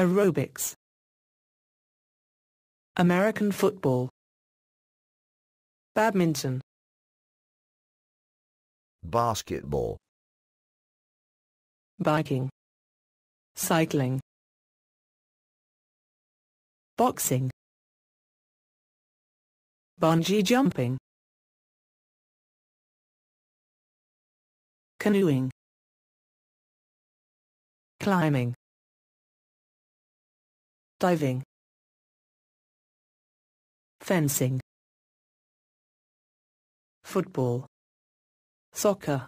Aerobics. American football. Badminton. basketball, Biking. Cycling. Boxing. Bungee jumping. Canoeing. Climbing. Diving. Fencing. Football. Soccer.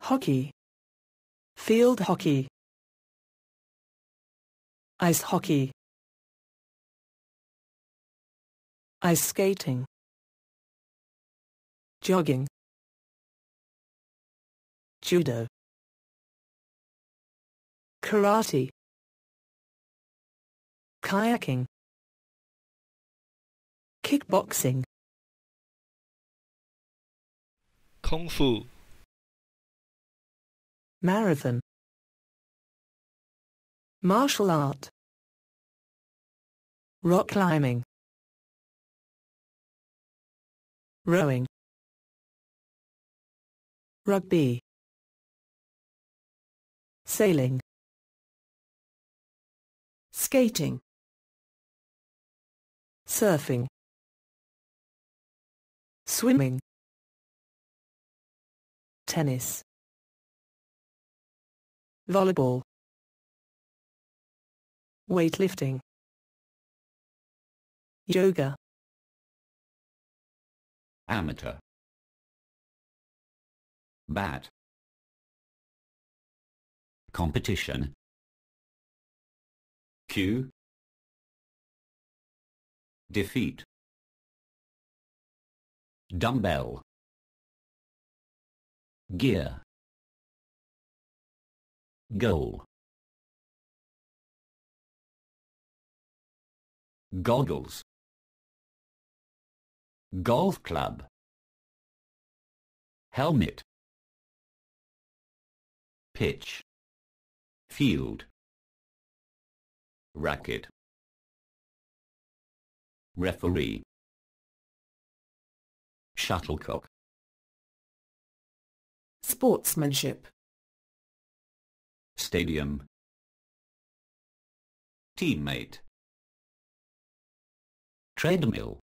Hockey. Field hockey. Ice hockey. Ice skating. Jogging. Judo. Karate. Kayaking. Kickboxing. kung fu, Marathon. Martial art. Rock climbing. Rowing. Rugby. Sailing. Skating. Surfing. Swimming. Tennis. Volleyball. Weightlifting. Yoga. amateur bat competition cue defeat. Dumbbell. Gear. Goal. Goggles. Golf club. Helmet. Pitch. Field. Racket referee shuttlecock Sportsmanship. stadium teammate treadmill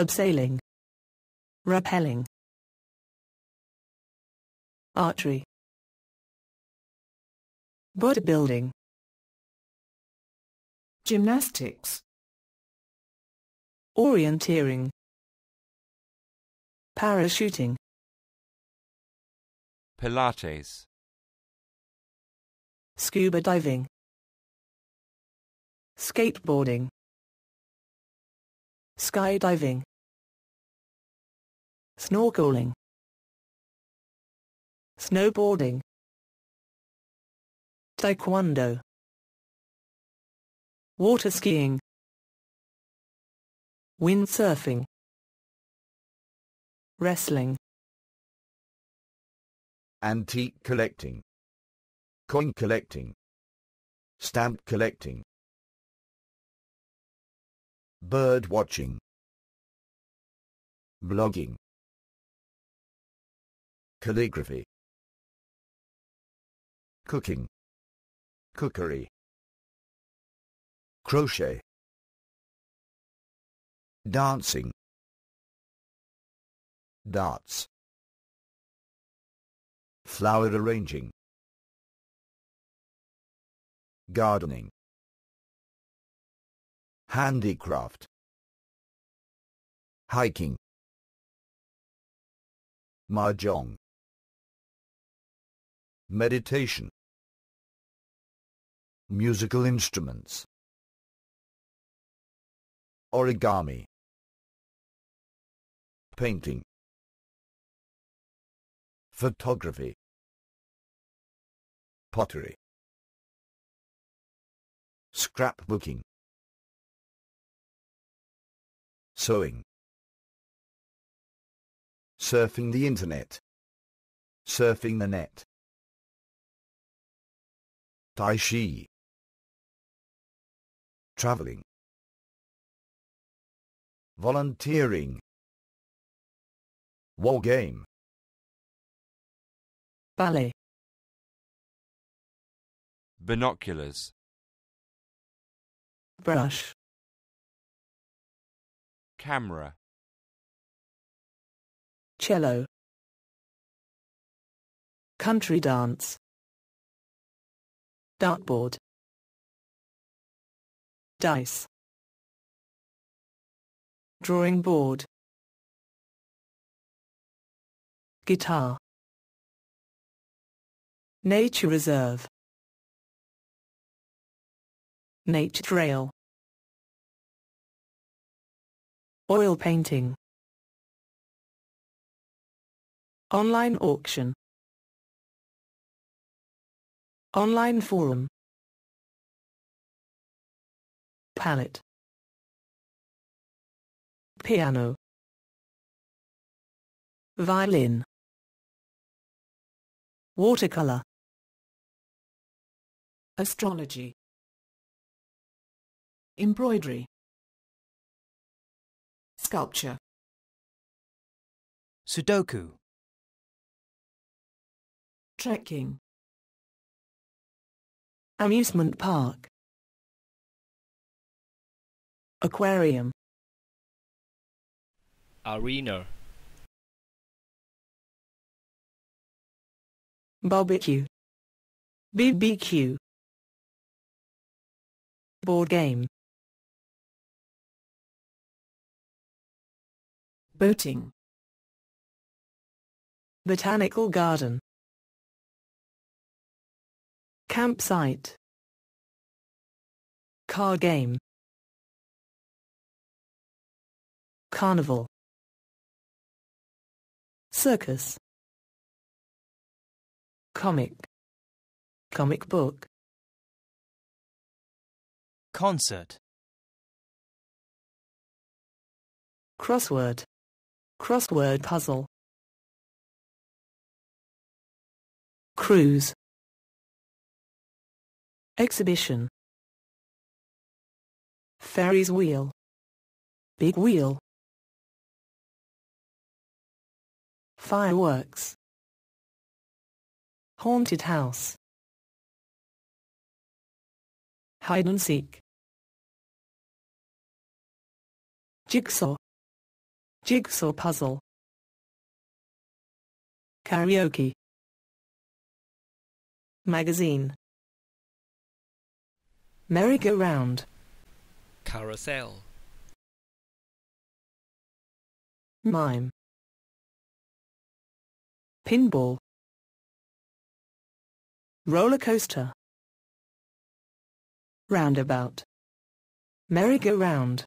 Abseiling. Rappelling. Archery. Bodybuilding. Gymnastics. Orienteering. Parachuting. Pilates, Scuba diving. Skateboarding. Skydiving. Snorkeling. Snowboarding. Taekwondo. Water skiing. Windsurfing. Wrestling. antique collecting, coin collecting, stamp collecting, bird watching, blogging, calligraphy, cooking, cookery, crochet, dancing, darts, flower arranging, gardening, handicraft, hiking, mahjong, meditation, musical instruments, origami, painting, photography, pottery, scrapbooking, sewing, surfing the internet, surfing the net, Tai Chi. Traveling. Volunteering. War game. ballet, Binoculars. brush, Camera. cello, country dance, dartboard, dice, drawing board, guitar, nature reserve, nature trail, oil painting, online auction, online forum, palette, piano, violin, watercolor, astrology, embroidery, sculpture, Sudoku. trekking, amusement park, aquarium, arena, barbecue, BBQ, board game, boating, botanical garden, campsite, car game, carnival, circus, comic, comic book, Concert. crossword, crossword puzzle, cruise, exhibition, Ferris wheel, big wheel, fireworks, haunted house, hide and seek, jigsaw, jigsaw puzzle, karaoke, magazine, merry-go-round, carousel, mime, pinball, roller coaster, roundabout, merry-go-round,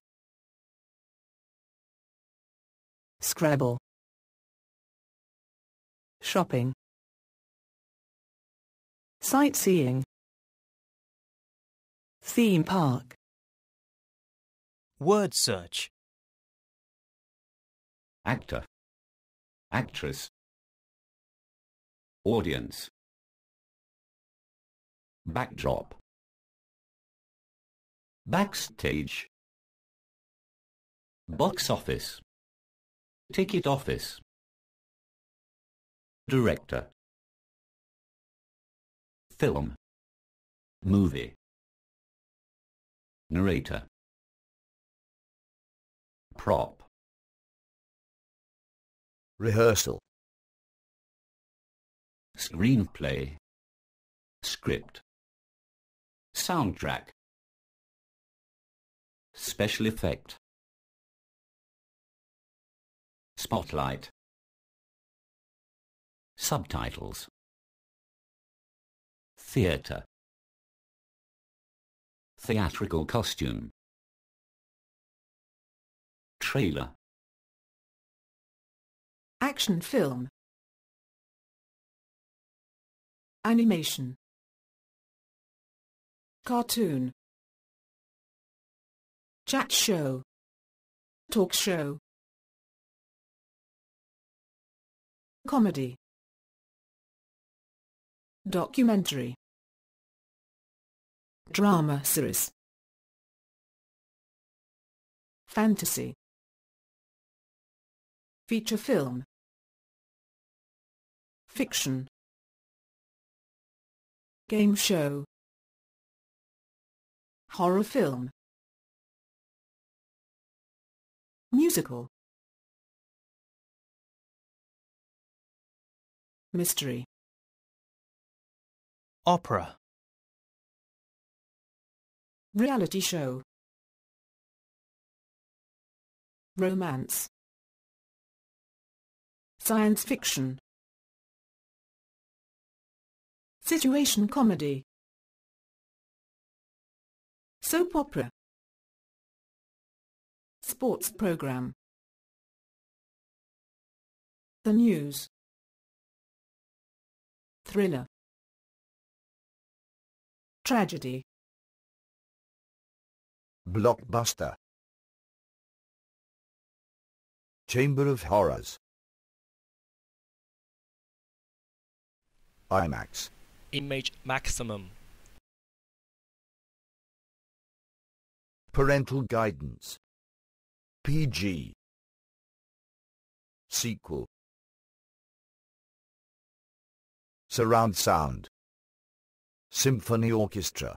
Scrabble, shopping, sightseeing, theme park, Word search. Actor. Actress. Audience. Backdrop. Backstage. Box office. Ticket office. Director. Film. Movie. Narrator. Prop. Rehearsal. Screenplay. Script. Soundtrack. Special effect. Spotlight. Subtitles. Theatre. Theatrical costume. Trailer. action film, animation, cartoon, chat show, talk show, comedy, documentary, Drama series. Fantasy. Feature film. Fiction. Game show. Horror film. Musical. Mystery. Opera. Reality show. Romance. Science fiction. Situation comedy. Soap opera. Sports program. The news. Thriller. Tragedy. Blockbuster. Chamber of Horrors. IMAX. Image maximum. Parental guidance. PG. Sequel. Surround sound. Symphony orchestra.